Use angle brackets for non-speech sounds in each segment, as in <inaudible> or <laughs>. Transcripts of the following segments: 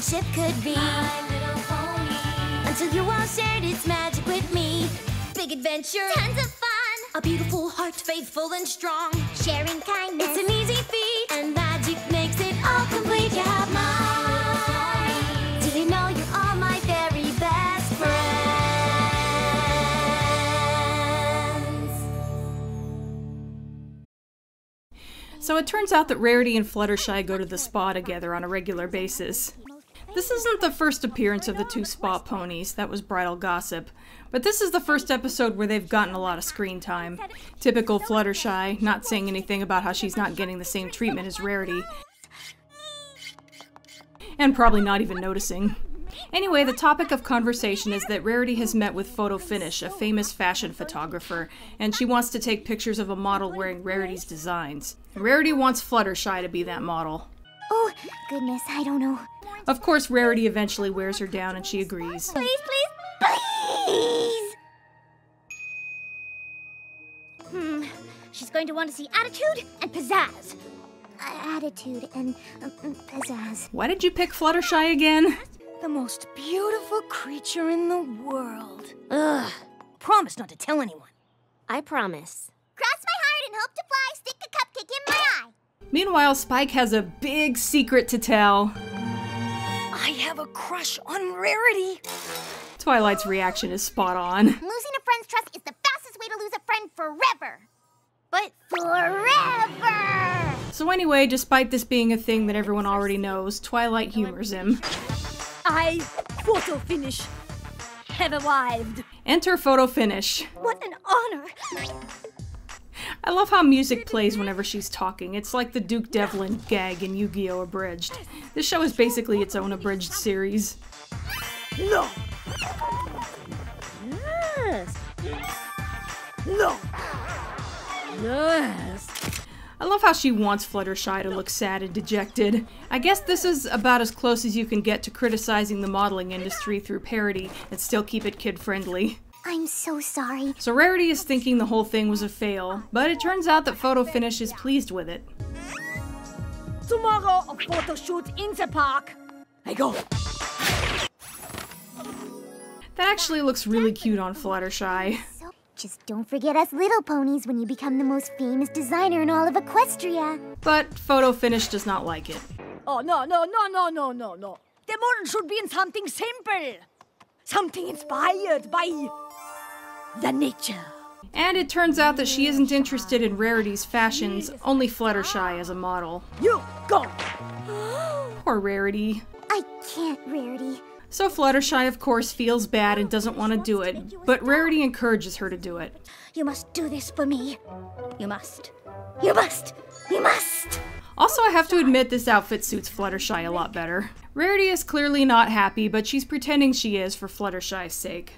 friendship could be. Until you all shared its magic with me. Big adventure, tons of fun. A beautiful heart, faithful and strong. Sharing kindness, it's an easy feat. And magic makes it all complete. You have mine. Did you know you're all my very best friends? So it turns out that Rarity and Fluttershy go to the spa together on a regular basis. This isn't the first appearance of the two spa ponies, that was Bridal Gossip, but this is the first episode where they've gotten a lot of screen time. Typical Fluttershy, not saying anything about how she's not getting the same treatment as Rarity, and probably not even noticing. Anyway, the topic of conversation is that Rarity has met with Photo Finish, a famous fashion photographer, and she wants to take pictures of a model wearing Rarity's designs. Rarity wants Fluttershy to be that model. Oh, goodness, I don't know. Of course, Rarity eventually wears her down and she agrees. Please, please, please! Hmm, she's going to want to see attitude and pizzazz. Uh, attitude and um, um, pizzazz. Why did you pick Fluttershy again? The most beautiful creature in the world. Ugh. Promise not to tell anyone. I promise. Cross my heart and hope to fly, stick a cupcake in my eye. Meanwhile, Spike has a big secret to tell. I have a crush on Rarity. Twilight's reaction is spot on. Losing a friend's trust is the fastest way to lose a friend forever. But forever! So, anyway, despite this being a thing that everyone already knows, Twilight humors him. I photo finish have arrived. Enter photo finish. What an honor. I love how music plays whenever she's talking. It's like the Duke Devlin gag in Yu Gi Oh! Abridged. This show is basically its own abridged series. No. Yes. No. Yes. I love how she wants Fluttershy to look sad and dejected. I guess this is about as close as you can get to criticizing the modeling industry through parody and still keep it kid friendly. I'm so sorry. So Rarity is thinking the whole thing was a fail, but it turns out that Photo Finish is pleased with it. Tomorrow a photo shoot in the park. I go. That actually looks really cute on Fluttershy. So, just don't forget us little ponies when you become the most famous designer in all of Equestria. But Photo Finish does not like it. Oh no no no no no no no. The model should be in something simple. Something inspired by the nature. And it turns out that she isn't interested in Rarity's fashions, only Fluttershy as a model. You go. Poor Rarity. I can't, Rarity. So Fluttershy, of course, feels bad and doesn't want to do it, but Rarity encourages her to do it. You must do this for me. You must. You must. You must. Also, I have to admit this outfit suits Fluttershy a lot better. Rarity is clearly not happy, but she's pretending she is for Fluttershy's sake.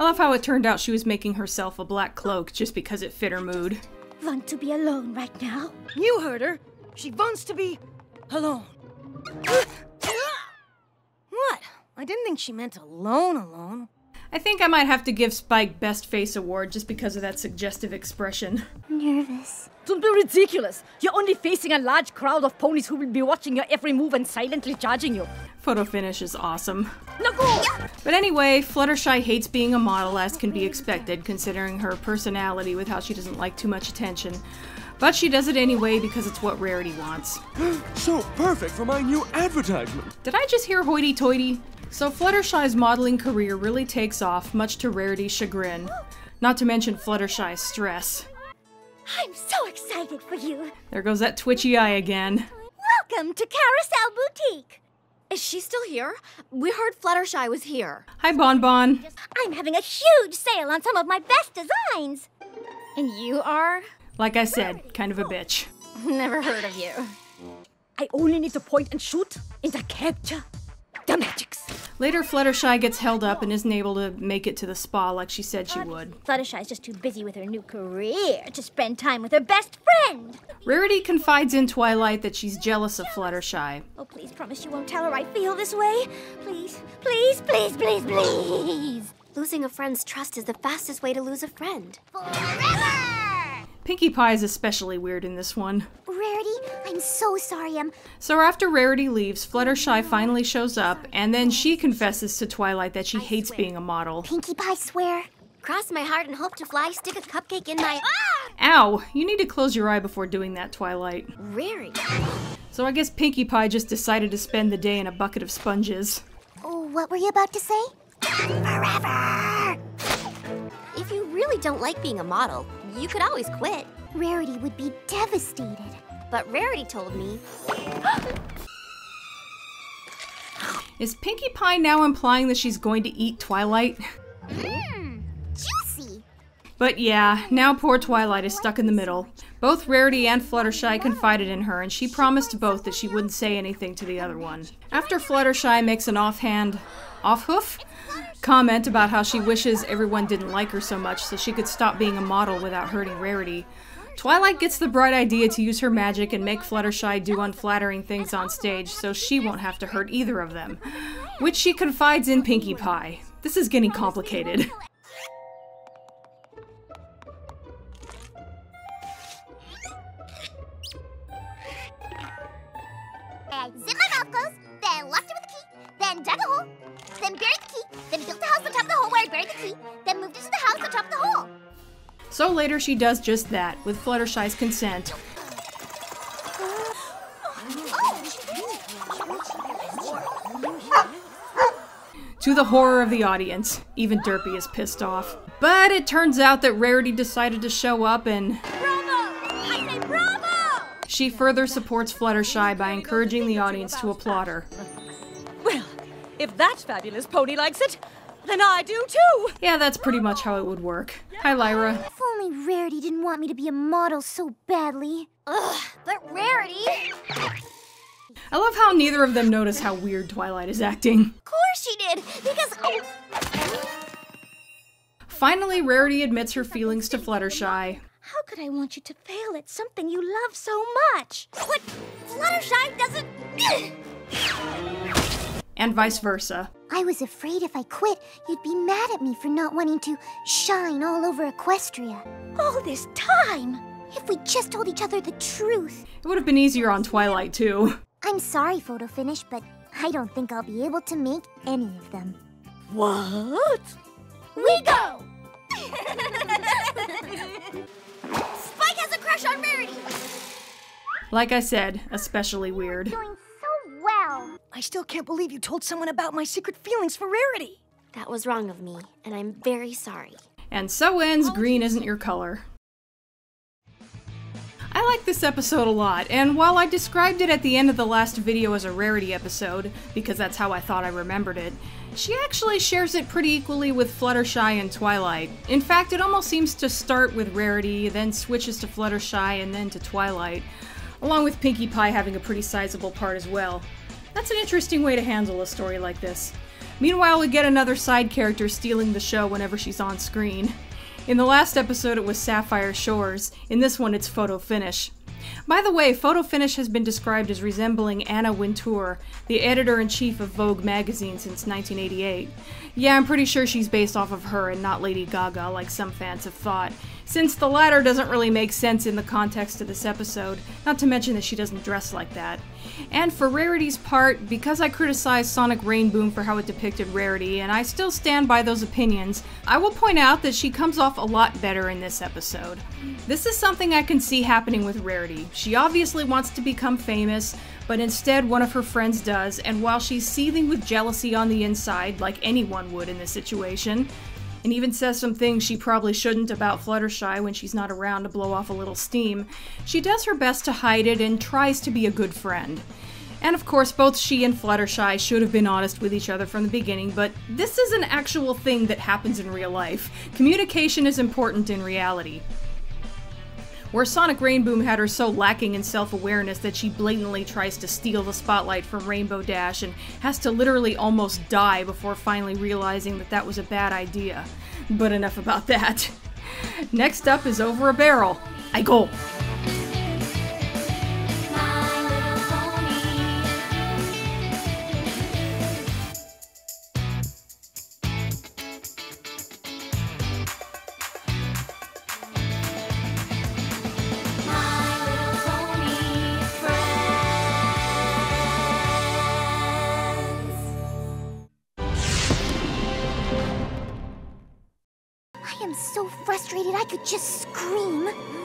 I love how it turned out she was making herself a black cloak just because it fit her mood. Want to be alone right now? You heard her. She wants to be alone. <gasps> What? I didn't think she meant alone alone. I think I might have to give Spike Best Face Award just because of that suggestive expression. Nervous. Don't be ridiculous. You're only facing a large crowd of ponies who will be watching your every move and silently judging you. Photo finish is awesome. Now go! But anyway, Fluttershy hates being a model as can be expected, considering her personality with how she doesn't like too much attention. But she does it anyway because it's what Rarity wants. <gasps> So perfect for my new advertisement. Did I just hear hoity toity? So Fluttershy's modeling career really takes off, much to Rarity's chagrin. Not to mention Fluttershy's stress. I'm so excited for you. There goes that twitchy eye again. Welcome to Carousel Boutique. Is she still here? We heard Fluttershy was here. Hi, Bon Bon. I'm having a huge sale on some of my best designs. And you are? Like I said, kind of a bitch. <laughs> Never heard of you. I only need to point and shoot in the capture the magics. Later, Fluttershy gets held up and isn't able to make it to the spa like she said she would. Fluttershy's just too busy with her new career to spend time with her best friend. Rarity confides in Twilight that she's jealous of Fluttershy. Oh, please promise you won't tell her I feel this way. Please, please, please, please, please. Losing a friend's trust is the fastest way to lose a friend. Forever! Pinkie Pie is especially weird in this one. I'm so sorry. I'm. So after Rarity leaves, Fluttershy finally shows up, and then she confesses to Twilight that she hates being a model. Pinkie Pie swear. Cross my heart and hope to fly, stick a cupcake in my. Ah! Ow! You need to close your eye before doing that, Twilight. Rarity. So I guess Pinkie Pie just decided to spend the day in a bucket of sponges. Oh, what were you about to say? Forever! If you really don't like being a model, you could always quit. Rarity would be devastated. But Rarity told me. <gasps> Is Pinkie Pie now implying that she's going to eat Twilight? Mmm, <laughs> juicy. But yeah, now poor Twilight is stuck in the middle. Both Rarity and Fluttershy confided in her, and she promised both that she wouldn't say anything to the other one. After Fluttershy makes an offhand, off-hoof? Comment about how she wishes everyone didn't like her so much so she could stop being a model without hurting Rarity. Twilight gets the bright idea to use her magic and make Fluttershy do unflattering things on stage so she won't have to hurt either of them, which she confides in Pinkie Pie. This is getting complicated. Zipped my mouth closed, then locked it with a key, then dug a hole, then buried the key, then built a house on top of the hole where I buried the key, then moved the house on top of the hole. So later she does just that, with Fluttershy's consent. To the horror of the audience, even Derpy is pissed off. But it turns out that Rarity decided to show up and she further supports Fluttershy by encouraging the audience to applaud her. Well, if that fabulous pony likes it, then I do too. Yeah, that's pretty much how it would work. Hi, Lyra. If only Rarity didn't want me to be a model so badly. Ugh, but Rarity. I love how neither of them notice how weird Twilight is acting. Of course she did, because. Oh, Finally, Rarity admits her feelings to Fluttershy. How could I want you to fail at something you love so much? but Fluttershy doesn't. And vice versa. I was afraid if I quit, you'd be mad at me for not wanting to shine all over Equestria. All this time! If we just told each other the truth. It would have been easier on Twilight, too. I'm sorry, Photo Finish, but I don't think I'll be able to make any of them. What? We go! <laughs> Spike has a crush on Rarity. Like I said, especially weird. Doing so well. I still can't believe you told someone about my secret feelings for Rarity. That was wrong of me, and I'm very sorry. And so ends Green Isn't Your Color. I like this episode a lot, and while I described it at the end of the last video as a Rarity episode, because that's how I thought I remembered it, she actually shares it pretty equally with Fluttershy and Twilight. In fact, it almost seems to start with Rarity, then switches to Fluttershy, and then to Twilight, along with Pinkie Pie having a pretty sizable part as well. That's an interesting way to handle a story like this. Meanwhile, we get another side character stealing the show whenever she's on screen. In the last episode, it was Sapphire Shores. In this one, it's Photo Finish. By the way, Photo Finish has been described as resembling Anna Wintour, the editor in chief of Vogue magazine since 1988. Yeah, I'm pretty sure she's based off of her and not Lady Gaga, like some fans have thought, since the latter doesn't really make sense in the context of this episode, not to mention that she doesn't dress like that. And for Rarity's part, because I criticized Sonic Rainboom for how it depicted Rarity, and I still stand by those opinions, I will point out that she comes off a lot better in this episode. This is something I can see happening with Rarity. She obviously wants to become famous, but instead one of her friends does, and while she's seething with jealousy on the inside, like anyone would in this situation, and even says some things she probably shouldn't about Fluttershy when she's not around to blow off a little steam, she does her best to hide it and tries to be a good friend. And of course, both she and Fluttershy should have been honest with each other from the beginning, but this is an actual thing that happens in real life. Communication is important in reality. Where Sonic Rainboom had her so lacking in self awareness that she blatantly tries to steal the spotlight from Rainbow Dash and has to literally almost die before finally realizing that that was a bad idea. But enough about that. <laughs> Next up is Over a Barrel. I go. Frustrated I could just scream.